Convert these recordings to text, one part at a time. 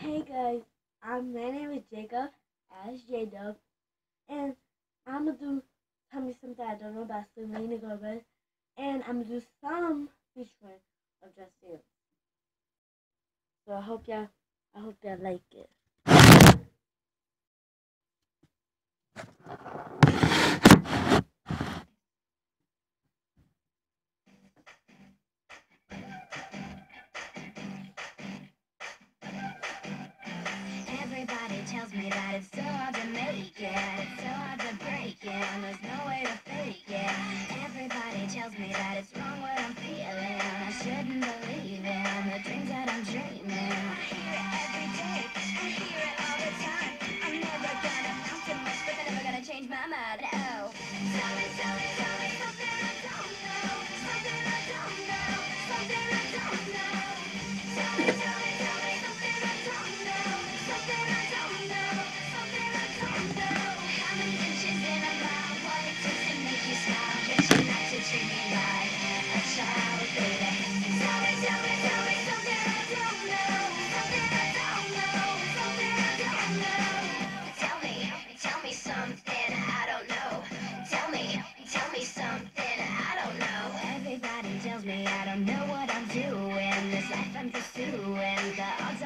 Hey guys, I'm my name is Jacob, as J Dub, and I'm gonna do tell me something I don't know about Selena Gomez, and I'm gonna do some featuring of Justin. So I hope y'all, I hope y'all like it. Yeah.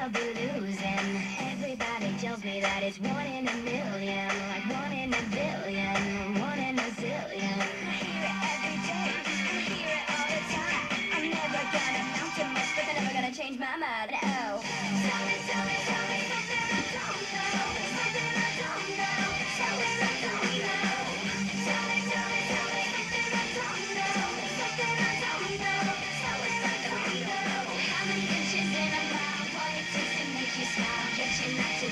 A and everybody tells me that it's one in a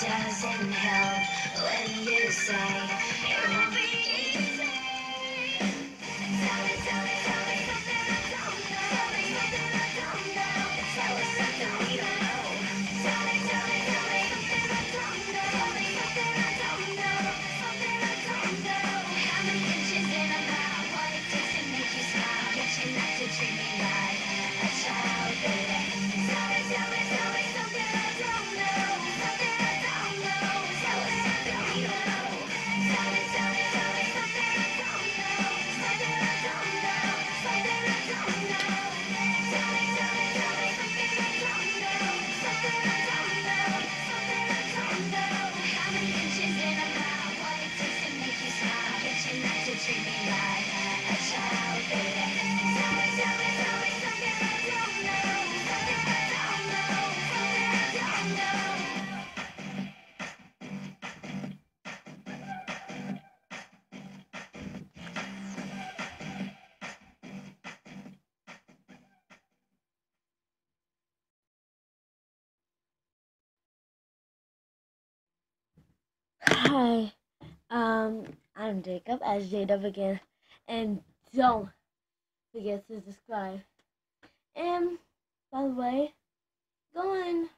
doesn't help when you say Hi, um, I'm Jacob as J Dub again, and don't forget to subscribe. And by the way, go on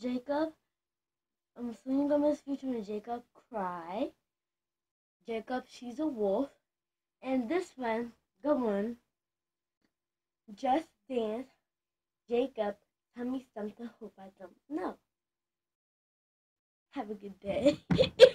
Jacob. i'm swinging Selena Gomez featuring Jacob Cry. Jacob, she's a wolf, and this one, go on. Just dance. Jacob, tell me something. Hope I don't know. Have a good day.